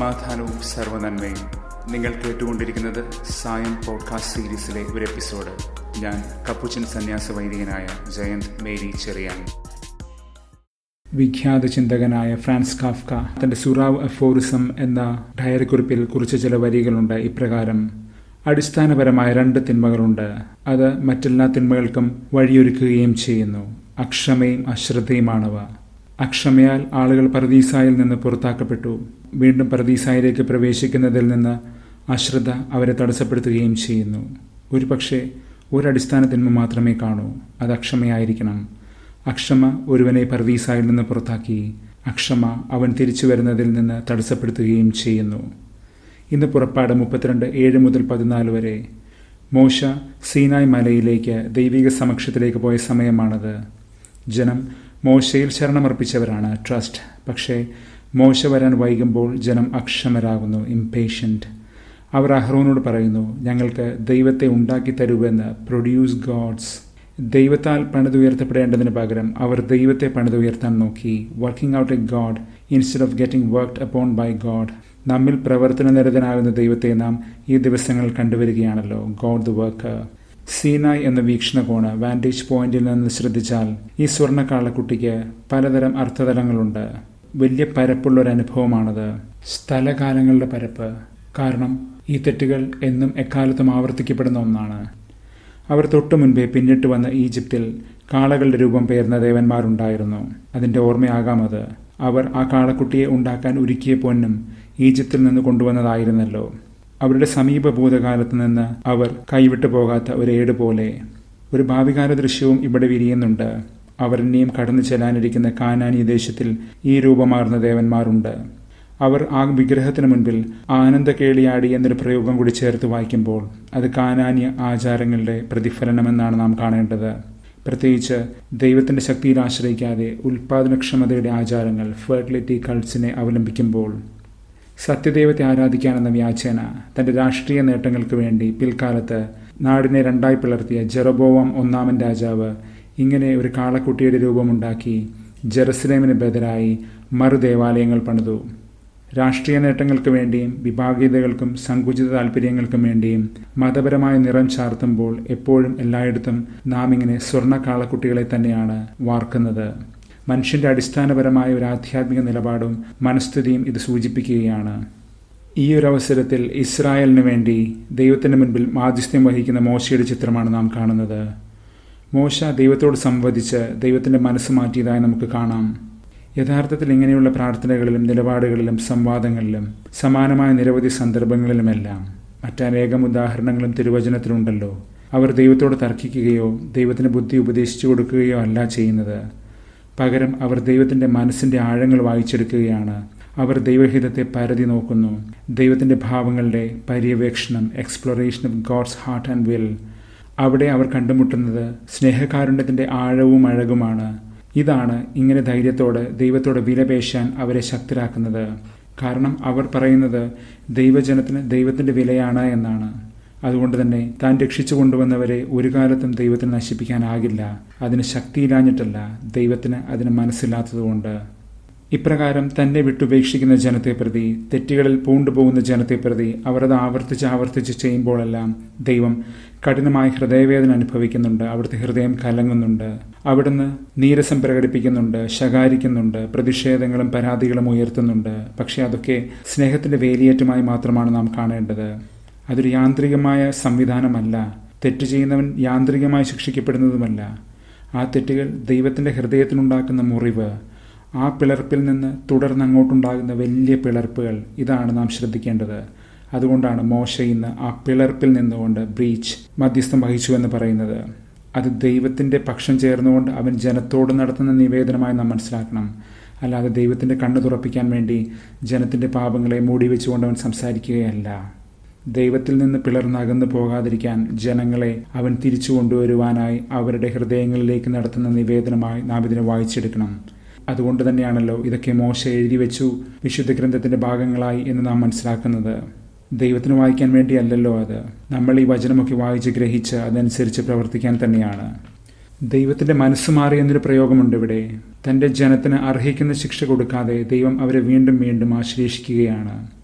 സമാധാനവും സർവനന്മയും നിങ്ങൾ കേട്ടുകൊണ്ടിരിക്കുന്നത് സായം പോഡ്കാസ്റ്റ് സീരീസിലെ ഒരു എപ്പിസോഡ്. ഞാൻ കപ്പുച്ചൻ സന്യാസ വൈദികനായ ജയന്ത് മേരി ചെറിയാൻ വിഖ്യാത ചിന്തകനായ ഫ്രാൻസ് കാഫ്ക തന്റെ സുറാവ് അഫോറിസം എന്ന ഡയറി കുറിപ്പിൽ കുറിച്ച ചില വരികളുണ്ട് ഇപ്രകാരം. അടിസ്ഥാനപരമായ രണ്ട് തിന്മകളുണ്ട്. അത് മറ്റെല്ലാ തിന്മകൾക്കും വഴിയൊരുക്കുകയും ചെയ്യുന്നു. അക്ഷമയും അശ്രദ്ധയുമാണവ. അക്ഷമയാൽ ആളുകൾ പറദീസായിൽ നിന്ന് പുറത്താക്കപ്പെട്ടു. വീണ്ടും പ്രതീസായിലേക്ക് പ്രവേശിക്കുന്നതിൽ നിന്ന് അശ്രദ്ധ അവരെ തടസ്സപ്പെടുത്തുകയും ചെയ്യുന്നു. ഒരു പക്ഷേ ഒരടിസ്ഥാനത്തിന്മ മാത്രമേ കാണൂ. അത് അക്ഷമയായിരിക്കണം. അക്ഷമ ഒരുവനെ പർവീസായിൽ നിന്ന് പുറത്താക്കി. അക്ഷമ അവൻ തിരിച്ചു വരുന്നതിൽ നിന്ന് തടസ്സപ്പെടുത്തുകയും ചെയ്യുന്നു. ഇന്ന് പുറപ്പാട് മുപ്പത്തിരണ്ട് ഏഴ് മുതൽ പതിനാല് വരെ. മോശ സീനായ് മലയിലേക്ക് ദൈവിക സമക്ഷത്തിലേക്ക് പോയ സമയമാണത്. ജനം മോശയിൽ ശരണമർപ്പിച്ചവരാണ്. ട്രസ്റ്റ്. പക്ഷേ മോശ വരാൻ വൈകുമ്പോൾ ജനം അക്ഷമരാകുന്നു ഇംപേഷ്യന്റ് അവർ അഹ്റോനോട് പറയുന്നു ഞങ്ങൾക്ക് ദൈവത്തെ ഉണ്ടാക്കി തരുവെന്ന് പ്രൊഡ്യൂസ് ഗോഡ്സ് ദൈവത്താൽ പണിതുയർത്തപ്പെടേണ്ടതിന് പകരം അവർ ദൈവത്തെ പണിതുയർത്താൻ നോക്കി. Working out a god instead of getting worked upon by god നമ്മിൽ പ്രവർത്തന നിരതനാകുന്ന ദൈവത്തെ നാം ഈ ദിവസങ്ങൾ കണ്ടുവരികയാണല്ലോ. ഗോഡ് ദ വർക്ക് സീനായ് എന്ന വീക്ഷണകോണ് വാന്റേജ് പോയിന്റിൽ നിന്ന് ശ്രദ്ധിച്ചാൽ ഈ സ്വർണ കാളക്കുട്ടിക്ക് പലതരം അർത്ഥതലങ്ങളുണ്ട്. വലിയ പരപ്പുള്ള ഒരു അനുഭവമാണത് സ്ഥലകാലങ്ങളുടെ പരപ്പ്. കാരണം ഈ തെറ്റുകൾ എന്നും എക്കാലത്തും ആവർത്തിക്കപ്പെടുന്ന ഒന്നാണ്. അവർ തൊട്ടു മുൻപേ പിന്നിട്ട് വന്ന ഈജിപ്തിൽ കാളകളുടെ രൂപം പേർന്ന ദേവന്മാരുണ്ടായിരുന്നു. അതിന്റെ ഓർമ്മയാകാം അത്. അവർ ആ കാളക്കുട്ടിയെ ഉണ്ടാക്കാൻ ഒരുക്കിയ പൊന്നും ഈജിപ്തിൽ നിന്ന് കൊണ്ടുവന്നതായിരുന്നല്ലോ. അവരുടെ സമീപ ഭൂതകാലത്ത് നിന്ന് അവർ കൈവിട്ടു പോകാത്ത ഒരു ഏട് പോലെ. ഒരു ഭാവികാല ദൃശ്യവും ഇവിടെ വിരിയുന്നുണ്ട്. അവർ ഇനിയും കടന്നു ചെല്ലാനിരിക്കുന്ന കാനാനി ദേശത്തിൽ ഈ രൂപമാർന്ന ദേവന്മാരുണ്ട്. അവർ ആ വിഗ്രഹത്തിന് മുൻപിൽ ആനന്ദ കേളിയാടി എന്നൊരു പ്രയോഗം കൂടി ചേർത്ത് വായിക്കുമ്പോൾ അത് കാനാനി ആചാരങ്ങളുടെ പ്രതിഫലനമെന്നാണ് നാം കാണേണ്ടത്. പ്രത്യേകിച്ച് ദൈവത്തിന്റെ ശക്തിയിൽ ആശ്രയിക്കാതെ ഉൽപാദനക്ഷമതയുടെ ആചാരങ്ങൾ ഫെർട്ടിലിറ്റി കൾട്സിനെ അവലംബിക്കുമ്പോൾ സത്യദൈവത്തെ ആരാധിക്കാനെന്ന വ്യാചേന തന്റെ രാഷ്ട്രീയ നേട്ടങ്ങൾക്ക് വേണ്ടി പിൽക്കാലത്ത് നാടിനെ രണ്ടായി പിളർത്തിയ ജെറബോവാം ഒന്നാമൻ രാജാവ് ഇങ്ങനെ ഒരു കാളക്കുട്ടിയുടെ രൂപമുണ്ടാക്കി ജെറുസലേമിന് ബദലായി മറുദേവാലയങ്ങൾ പണിതു. രാഷ്ട്രീയ നേട്ടങ്ങൾക്ക് വേണ്ടിയും വിഭാഗീയതകൾക്കും സങ്കുചിത താല്പര്യങ്ങൾക്കും വേണ്ടിയും മതപരമായ നിറം ചാർത്തുമ്പോൾ എപ്പോഴും എല്ലായിടത്തും നാം ഇങ്ങനെ സ്വർണ കാളക്കുട്ടികളെ തന്നെയാണ് വാർക്കുന്നത്. മനുഷ്യന്റെ അടിസ്ഥാനപരമായ ഒരു ആധ്യാത്മിക നിലപാടും മനസ്ഥിതിയും ഇത് സൂചിപ്പിക്കുകയാണ്. ഈ ഒരു അവസരത്തിൽ ഇസ്രായേലിന് വേണ്ടി ദൈവത്തിന് മുൻപിൽ മാധ്യസ്ഥ്യം വഹിക്കുന്ന മോശയുടെ ചിത്രമാണ് നാം കാണുന്നത്. മോശ ദൈവത്തോട് സംവദിച്ച് ദൈവത്തിന്റെ മനസ്സ് മാറ്റിയതായി നമുക്ക് കാണാം. യഥാർത്ഥത്തിൽ ഇങ്ങനെയുള്ള പ്രാർത്ഥനകളിലും നിലപാടുകളിലും സംവാദങ്ങളിലും സമാനമായ നിരവധി സന്ദർഭങ്ങളിലുമെല്ലാം മറ്റനേകം ഉദാഹരണങ്ങളും തിരുവചനത്തിലുണ്ടല്ലോ. അവർ ദൈവത്തോട് തർക്കിക്കുകയോ ദൈവത്തിന് ബുദ്ധി ഉപദേശിച്ചു കൊടുക്കുകയോ അല്ല ചെയ്യുന്നത്. പകരം അവർ ദൈവത്തിന്റെ മനസ്സിന്റെ ആഴങ്ങൾ വായിച്ചെടുക്കുകയാണ്. അവർ ദൈവഹിതത്തെ പരതി നോക്കുന്നു. ദൈവത്തിന്റെ ഭാവങ്ങളുടെ പര്യവേക്ഷണം exploration of god's heart and will അവിടെ അവർ കണ്ടുമുട്ടുന്നത് സ്നേഹകാരുണ്യത്തിന്റെ ആഴവും അഴകുമാണ്. ഇതാണ് ഇങ്ങനെ ധൈര്യത്തോട് ദൈവത്തോട് വിലപേശാൻ അവരെ ശക്തരാക്കുന്നത്. കാരണം അവർ പറയുന്നത് ദൈവജനത്തിന് ദൈവത്തിന്റെ വിലയാണ് എന്നാണ്. അതുകൊണ്ട് തന്നെ താൻ രക്ഷിച്ചു കൊണ്ടുവന്നവരെ ഒരു കാലത്തും ദൈവത്തിന് നശിപ്പിക്കാനാകില്ല. അതിന് ശക്തിയില്ലാഞ്ഞിട്ടല്ല ദൈവത്തിന് അതിന് മനസ്സില്ലാത്തതുകൊണ്ട്. ഇപ്രകാരം തന്നെ വിട്ടുപേക്ഷിക്കുന്ന ജനത്തെ പ്രതി തെറ്റുകളിൽ പൂണ്ടുപോകുന്ന ജനത്തെ പ്രതി അവർ അത് ആവർത്തിച്ച് ആവർത്തിച്ച് ചെയ്യുമ്പോഴെല്ലാം ദൈവം കഠിനമായ ഹൃദയവേദന അനുഭവിക്കുന്നുണ്ട് അവിടുത്തെ ഹൃദയം കലങ്ങുന്നുണ്ട് അവിടുന്ന് നീരസം പ്രകടിപ്പിക്കുന്നുണ്ട് ശകാരിക്കുന്നുണ്ട് പ്രതിഷേധങ്ങളും പരാതികളും ഉയർത്തുന്നുണ്ട്. പക്ഷേ അതൊക്കെ സ്നേഹത്തിന്റെ വേലിയേറ്റമായി മാത്രമാണ് നാം കാണേണ്ടത്. അതൊരു യാന്ത്രികമായ സംവിധാനമല്ല തെറ്റ് ചെയ്യുന്നവൻ യാന്ത്രികമായി ശിക്ഷിക്കപ്പെടുന്നതുമല്ല. ആ തെറ്റുകൾ ദൈവത്തിന്റെ ഹൃദയത്തിനുണ്ടാക്കുന്ന മുറിവ് ആ പിളർപ്പിൽ നിന്ന് തുടർന്ന് അങ്ങോട്ടുണ്ടാകുന്ന വലിയ പിളർപ്പുകൾ ഇതാണ് നാം ശ്രദ്ധിക്കേണ്ടത്. അതുകൊണ്ടാണ് മോശ ഇന്ന് ആ പിളർപ്പിൽ നിന്നുകൊണ്ട് ബ്രീച്ച് മധ്യസ്ഥം വഹിച്ചു എന്ന് പറയുന്നത്. അത് ദൈവത്തിന്റെ പക്ഷം ചേർന്നുകൊണ്ട് അവൻ ജനത്തോട് നടത്തുന്ന നിവേദനമായി നാം മനസ്സിലാക്കണം. അല്ലാതെ ദൈവത്തിന്റെ കണ്ണു തുറപ്പിക്കാൻ വേണ്ടി ജനത്തിന്റെ പാപങ്ങളെ മൂടി വെച്ചുകൊണ്ട് അവൻ സംസാരിക്കുകയല്ല. ദൈവത്തിൽ നിന്ന് പിളർന്നകന്നു പോകാതിരിക്കാൻ ജനങ്ങളെ അവൻ തിരിച്ചു കൊണ്ടുവരുവാനായി അവരുടെ ഹൃദയങ്ങളിലേക്ക് നടത്തുന്ന നിവേദനമായി നാം ഇതിനെ വായിച്ചെടുക്കണം. അതുകൊണ്ട് തന്നെയാണല്ലോ ഇതൊക്കെ മോശ എഴുതി വെച്ചു വിശുദ്ധ ഗ്രന്ഥത്തിന്റെ ഭാഗങ്ങളായി എന്ന് നാം മനസ്സിലാക്കുന്നത്. ദൈവത്തിന് വായിക്കാൻ വേണ്ടിയല്ലല്ലോ അത്. നമ്മൾ ഈ വചനമൊക്കെ വായിച്ച് ഗ്രഹിച്ച് അതനുസരിച്ച് പ്രവർത്തിക്കാൻ തന്നെയാണ്. ദൈവത്തിന്റെ മനസ്സ് മാറി എന്നൊരു പ്രയോഗമുണ്ട് ഇവിടെ. തന്റെ ജനത്തിന് അർഹിക്കുന്ന ശിക്ഷ കൊടുക്കാതെ ദൈവം അവരെ വീണ്ടും വീണ്ടും ആശ്ലേഷിക്കുകയാണ്.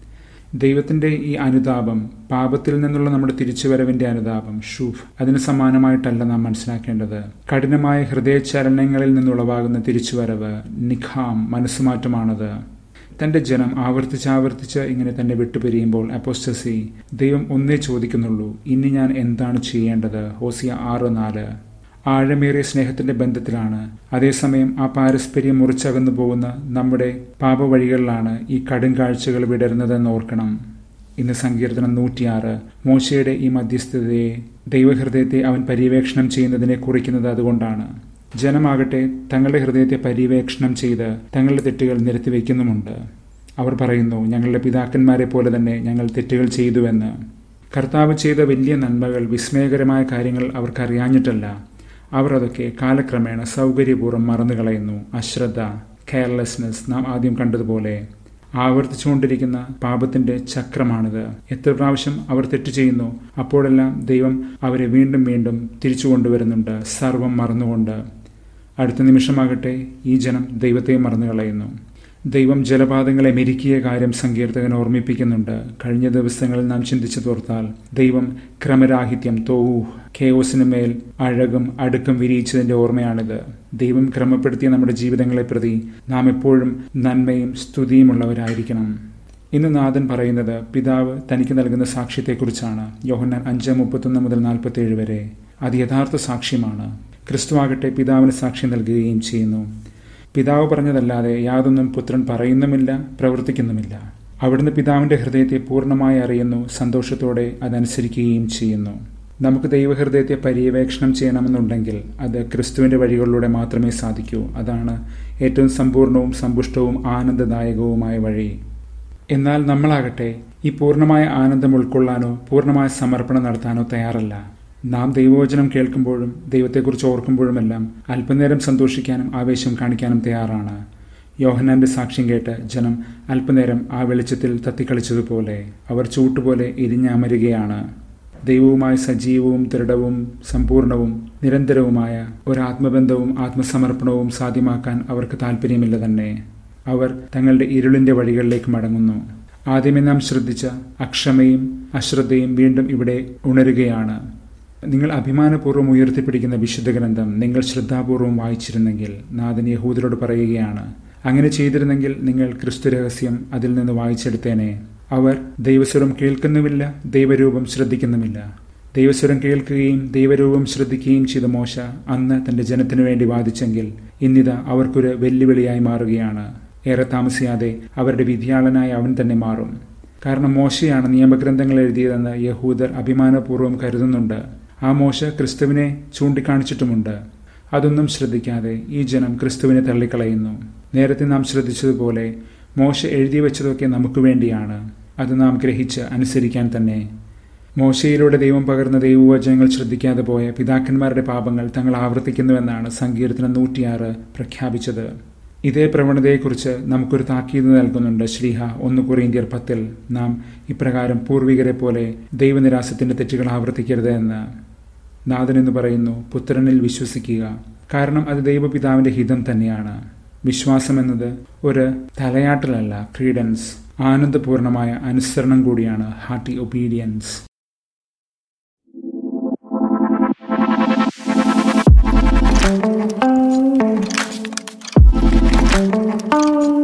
ദൈവത്തിന്റെ ഈ അനുതാപം പാപത്തിൽ നിന്നുള്ള നമ്മുടെ തിരിച്ചുവരവിന്റെ അനുതാപം ഷൂഫ് അതിന് സമാനമായിട്ടല്ല നാം മനസ്സിലാക്കേണ്ടത്. കഠിനമായ ഹൃദയചലനങ്ങളിൽ നിന്നുളവാകുന്ന തിരിച്ചുവരവ് നിഖാം മനസ്സുമാറ്റമാണത്. തന്റെ ജനം ആവർത്തിച്ചാവർത്തിച്ച് ഇങ്ങനെ തന്നെ വിട്ടുപിരിയുമ്പോൾ അപ്പോസ്റ്റസി ദൈവം ഒന്നേ ചോദിക്കുന്നുള്ളൂ ഇനി ഞാൻ എന്താണ് ചെയ്യേണ്ടത്? ഹോസിയ ആറ് നാല്. ആഴമേറിയ സ്നേഹത്തിന്റെ ബന്ധത്തിലാണ്. അതേസമയം ആ പാരസ്പര്യം മുറിച്ചകന്നു പോകുന്ന നമ്മുടെ പാപവഴികളിലാണ് ഈ കടും കാഴ്ചകൾ വിടരുന്നതെന്ന് ഓർക്കണം. ഇന്ന് സങ്കീർത്തനം നൂറ്റിയാറ്. മോശയുടെ ഈ മധ്യസ്ഥതയെ ദൈവഹൃദയത്തെ അവൻ പര്യവേക്ഷണം ചെയ്യുന്നതിനെ കുറിക്കുന്നത് അതുകൊണ്ടാണ്. ജനമാകട്ടെ തങ്ങളുടെ ഹൃദയത്തെ പര്യവേക്ഷണം ചെയ്ത് തങ്ങളുടെ തെറ്റുകൾ നിരത്തി വയ്ക്കുന്നുമുണ്ട് അവർ പറയുന്നു ഞങ്ങളുടെ പിതാക്കന്മാരെ പോലെ തന്നെ ഞങ്ങൾ തെറ്റുകൾ ചെയ്തുവെന്ന്. കർത്താവ് ചെയ്ത വലിയ നന്മകൾ വിസ്മയകരമായ കാര്യങ്ങൾ അവർക്കറിയാഞ്ഞിട്ടല്ല. അവർ അതൊക്കെ കാലക്രമേണ സൗകര്യപൂർവം മറന്നുകളയുന്നു. അശ്രദ്ധ കെയർലെസ്നെസ് നാം ആദ്യം കണ്ടതുപോലെ ആവർത്തിച്ചുകൊണ്ടിരിക്കുന്ന പാപത്തിന്റെ ചക്രമാണിത്. എത്ര പ്രാവശ്യം അവർ തെറ്റ് ചെയ്യുന്നു അപ്പോഴെല്ലാം ദൈവം അവരെ വീണ്ടും വീണ്ടും തിരിച്ചു കൊണ്ടുവരുന്നുണ്ട് സർവം മറന്നുകൊണ്ട്. അടുത്ത നിമിഷമാകട്ടെ ഈ ജനം ദൈവത്തെ മറന്നു കളയുന്നു ദൈവം ജലപാതങ്ങളെ മെരുക്കിയ കാര്യം സങ്കീർത്തകൻ ഓർമ്മിപ്പിക്കുന്നുണ്ട്. കഴിഞ്ഞ ദിവസങ്ങളിൽ നാം ചിന്തിച്ചു തോർത്താൽ ദൈവം ക്രമരാഹിത്യം തോഹു കേയോസിന് മേൽ അഴകും അടുക്കും വിരിയിച്ചതിന്റെ ഓർമ്മയാണിത്. ദൈവം ക്രമപ്പെടുത്തിയ നമ്മുടെ ജീവിതങ്ങളെ പ്രതി നാം എപ്പോഴും നന്മയും സ്തുതിയുമുള്ളവരായിരിക്കണം. ഇന്ന് നാഥൻ പറയുന്നത് പിതാവ് തനിക്ക് നൽകുന്ന സാക്ഷ്യത്തെക്കുറിച്ചാണ്. യോഹന്നാൻ അഞ്ച് മുപ്പത്തൊന്ന് മുതൽ നാൽപ്പത്തേഴ് വരെ. അത് യഥാർത്ഥ സാക്ഷ്യമാണ്. ക്രിസ്തുവാകട്ടെ പിതാവിന് സാക്ഷ്യം നൽകുകയും ചെയ്യുന്നു. പിതാവ് പറഞ്ഞതല്ലാതെ യാതൊന്നും പുത്രൻ പറയുന്നുമില്ല പ്രവർത്തിക്കുന്നുമില്ല. അവിടുന്ന് പിതാവിന്റെ ഹൃദയത്തെ പൂർണമായി അറിയുന്നു സന്തോഷത്തോടെ അതനുസരിക്കുകയും ചെയ്യുന്നു. നമുക്ക് ദൈവഹൃദയത്തെ പര്യവേക്ഷണം ചെയ്യണമെന്നുണ്ടെങ്കിൽ അത് ക്രിസ്തുവിന്റെ വഴികളിലൂടെ മാത്രമേ സാധിക്കൂ. അതാണ് ഏറ്റവും സമ്പൂർണവും സമ്പുഷ്ടവും ആനന്ദദായകവുമായ വഴി. എന്നാൽ നമ്മളാകട്ടെ ഈ പൂർണമായ ആനന്ദം ഉൾക്കൊള്ളാനോ പൂർണമായ സമർപ്പണം നടത്താനോ തയ്യാറല്ല. നാം ദൈവവചനം കേൾക്കുമ്പോഴും ദൈവത്തെക്കുറിച്ച് ഓർക്കുമ്പോഴുമെല്ലാം അല്പനേരം സന്തോഷിക്കാനും ആവേശം കാണിക്കാനും തയ്യാറാണ്. യോഹനാന്റെ സാക്ഷ്യം കേട്ട് ജനം അല്പനേരം ആ വെളിച്ചത്തിൽ തത്തിക്കളിച്ചതുപോലെ അവർ ചൂട്ടുപോലെ ഇരിഞ്ഞമരുകയാണ് ദൈവവുമായി സജീവവും ദൃഢവും സമ്പൂർണവും നിരന്തരവുമായ ഒരാത്മബന്ധവും ആത്മസമർപ്പണവും സാധ്യമാക്കാൻ അവർക്ക് താല്പര്യമില്ല തന്നെ. അവർ തങ്ങളുടെ ഇരുളിന്റെ വഴികളിലേക്ക് മടങ്ങുന്നു. ആദ്യമേ നാം ശ്രദ്ധിച്ച അക്ഷമയും അശ്രദ്ധയും വീണ്ടും ഇവിടെ ഉണരുകയാണ്. നിങ്ങൾ അഭിമാനപൂർവം ഉയർത്തിപ്പിടിക്കുന്ന വിശുദ്ധ ഗ്രന്ഥം നിങ്ങൾ ശ്രദ്ധാപൂർവം വായിച്ചിരുന്നെങ്കിൽ നാഥൻ യഹൂദരോട് പറയുകയാണ് അങ്ങനെ ചെയ്തിരുന്നെങ്കിൽ നിങ്ങൾ ക്രിസ്തു രഹസ്യം അതിൽ നിന്ന് വായിച്ചെടുത്തേനെ. അവർ ദൈവസ്വരം കേൾക്കുന്നുമില്ല ദൈവരൂപം ശ്രദ്ധിക്കുന്നുമില്ല. ദൈവസ്വരം കേൾക്കുകയും ദൈവരൂപം ശ്രദ്ധിക്കുകയും ചെയ്ത മോശ അന്ന് തന്റെ ജനത്തിനു വേണ്ടി വാദിച്ചെങ്കിൽ ഇന്നിത അവർക്കൊരു വെല്ലുവിളിയായി മാറുകയാണ്. ഏറെ താമസിയാതെ അവരുടെ വിധിയാളനായി അവൻ തന്നെ മാറും. കാരണം മോശയാണ് നിയമഗ്രന്ഥങ്ങൾ എഴുതിയതെന്ന് യഹൂദർ അഭിമാനപൂർവം കരുതുന്നുണ്ട്. ആ മോശ ക്രിസ്തുവിനെ ചൂണ്ടിക്കാണിച്ചിട്ടുമുണ്ട്. അതൊന്നും ശ്രദ്ധിക്കാതെ ഈ ജനം ക്രിസ്തുവിനെ തള്ളിക്കളയുന്നു. നേരത്തെ നാം ശ്രദ്ധിച്ചതുപോലെ മോശ എഴുതി വെച്ചതൊക്കെ നമുക്ക് വേണ്ടിയാണ്. അത് നാം ഗ്രഹിച്ച് അനുസരിക്കാൻ തന്നെ. മോശയിലൂടെ ദൈവം പകർന്ന ദൈവവചനങ്ങൾ ശ്രദ്ധിക്കാതെ പോയ പിതാക്കന്മാരുടെ പാപങ്ങൾ തങ്ങൾ ആവർത്തിക്കുന്നുവെന്നാണ് സങ്കീർത്തനം നൂറ്റിയാറ് പ്രഖ്യാപിച്ചത്. ഇതേ പ്രവണതയെക്കുറിച്ച് നമുക്കൊരു താക്കീത് നൽകുന്നുണ്ട് ശ്രീഹ ഒന്ന് കൊറിയന്ത്യർ പത്തിൽ. നാം ഇപ്രകാരം പൂർവികരെ പോലെ ദൈവനിരാസത്തിന്റെ തെറ്റുകൾ ആവർത്തിക്കരുത് എന്ന്. നാഥൻ എന്ന് പറയുന്നു പുത്രനിൽ വിശ്വസിക്കുക. കാരണം അത് ദൈവപിതാവിന്റെ ഹിതം തന്നെയാണ്. വിശ്വാസം എന്നത് ഒരു തലയാട്ടലല്ല ക്രീഡൻസ്. ആനന്ദപൂർണമായ അനുസരണം കൂടിയാണ് ഹാർട്ടി ഒബീഡിയൻസ്. thank you